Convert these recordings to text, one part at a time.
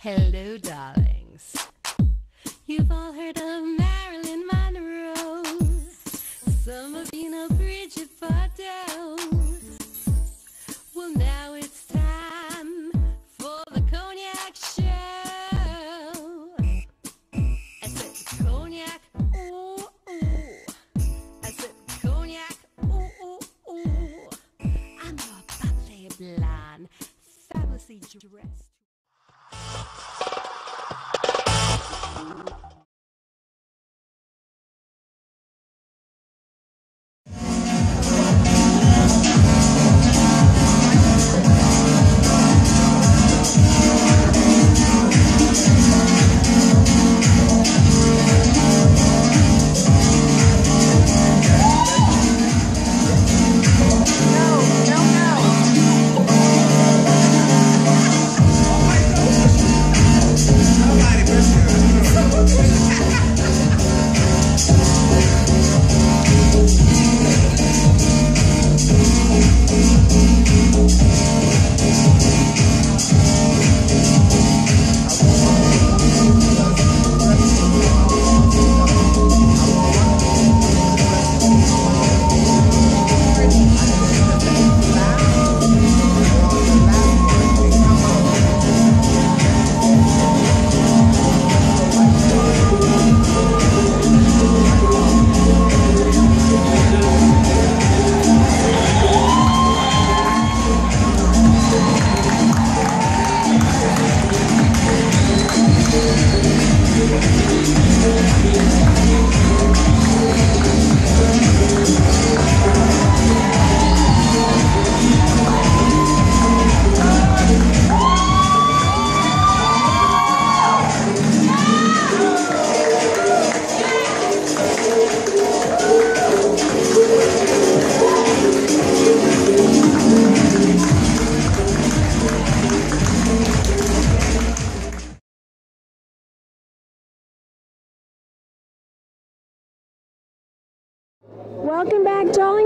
Hello, darlings. You've all heard of Marilyn Monroe. Some of you know Bridget Bardot. Well, now it's time for the cognac show. I said cognac, ooh, ooh. I said cognac, ooh, ooh, ooh. I'm a bubbly blonde, fabulously dressed. Welcome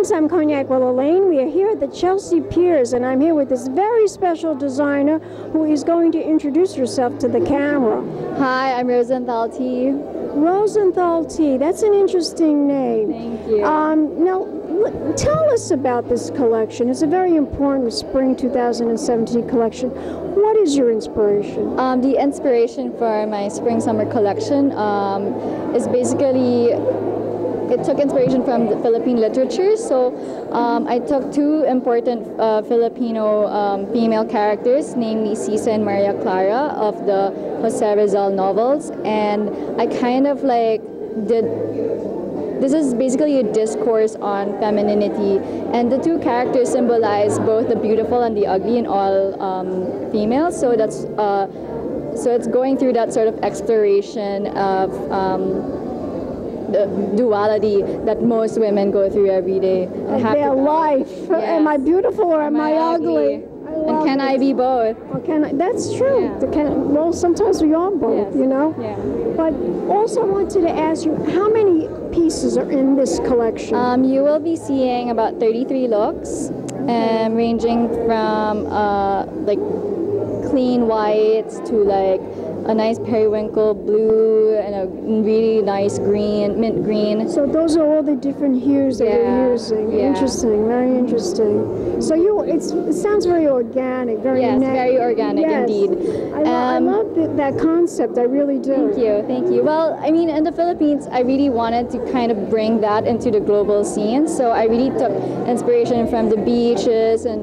darlings. I'm Cognac Wellerlane. We are here at the Chelsea Piers, and I'm here with this very special designer who is going to introduce herself to the camera. Hi, I'm Rosenthal Tee. Rosenthal Tee. That's an interesting name. Thank you. Um, now, tell us about this collection. It's a very important spring 2017 collection. What is your inspiration? Um, the inspiration for my spring summer collection um, is basically it took inspiration from the Philippine literature. So um, I took two important uh, Filipino um, female characters, namely Sisa and Maria Clara of the Jose Rizal novels, and I kind of like did this is basically a discourse on femininity, and the two characters symbolize both the beautiful and the ugly in all um, females. So that's uh, so it's going through that sort of exploration of um, the duality that most women go through every day. and Of their life. Am I beautiful or am, I ugly? I And can I be both? Or can I, that's true. Yeah. Can, well, sometimes we are both, Yes. you know. Yeah. But also, I wanted to ask you, how many pieces are in this collection? Um, you will be seeing about 33 looks, um, ranging from uh, like clean whites to like a nice periwinkle blue and a really nice green, mint green. so those are all the different hues that you're using. yeah. Interesting, very interesting. So you, it's, it sounds very organic, very Yes, very organic Yes. indeed. I, lo- I Um, love th- that concept. I really do. Thank you, thank you. Well, I mean, in the Philippines, I really wanted to kind of bring that into the global scene. So I really took inspiration from the beaches and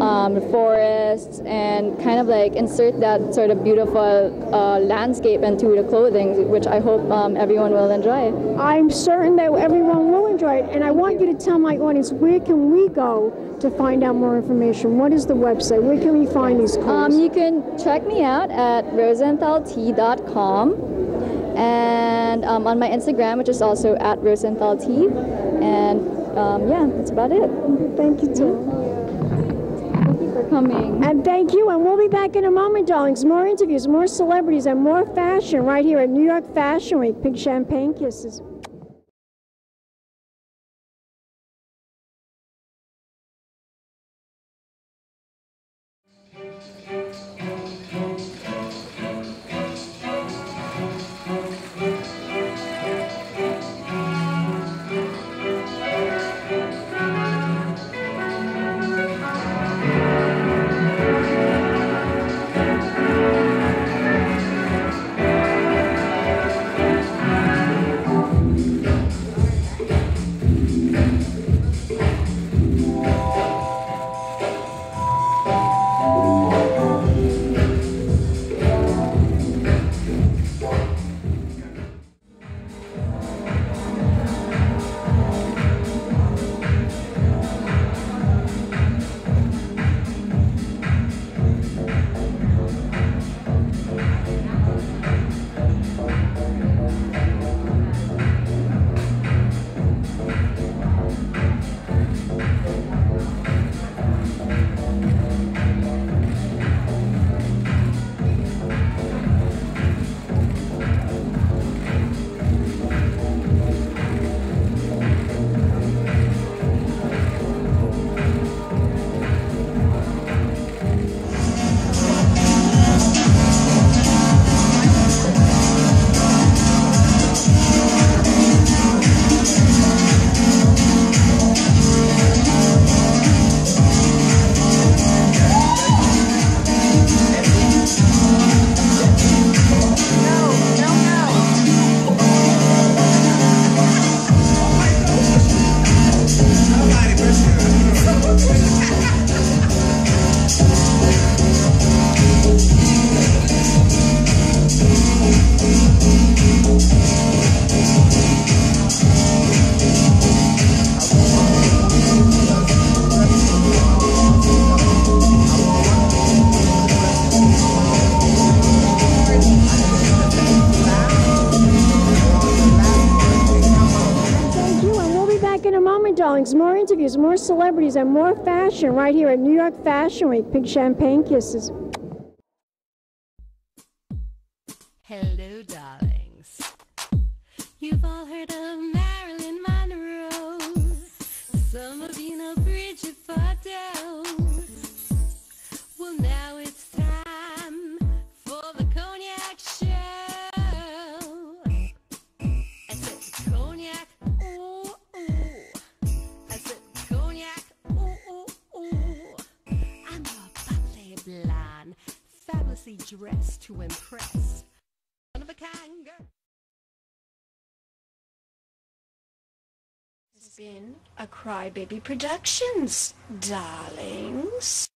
um, forests and kind of like insert that sort of beautiful uh, landscape into the clothing, which I hope um, everyone will enjoy. I'm certain that everyone will enjoy it. And I want you to tell my audience where can we go to find out more information? What is the website? Where can we find these clothes? Um, you can check me out at rosenthalT.com and um, on my Instagram, which is also at rosenthalT. And um, yeah, that's about it. Thank you, too. Coming. And thank you. And we'll be back in a moment, darlings. More interviews, more celebrities, and more fashion right here at New York Fashion Week. Big champagne kisses. Interviews, more celebrities, and more fashion right here at New York Fashion Week. Big champagne kisses. Hello, darlings. You've all heard of Marilyn Monroe. Some of you know Bridget Bardot. Well, now it's dressed to impress. One of a kind girl. This has been a Crybaby Productions, darlings.